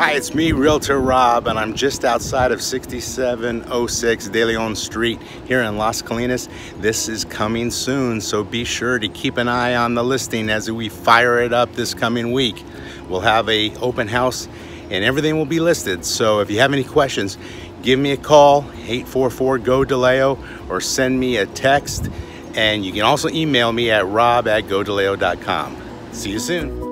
Hi, it's me, Realtor Rob, and I'm just outside of 6706 De Leon Street here in Las Colinas. This is coming soon, so be sure to keep an eye on the listing as we fire it up this coming week. We'll have a open house and everything will be listed. So if you have any questions, give me a call, 844-GO-Daleo, or send me a text. And you can also email me at rob at godaleo.com. See you soon.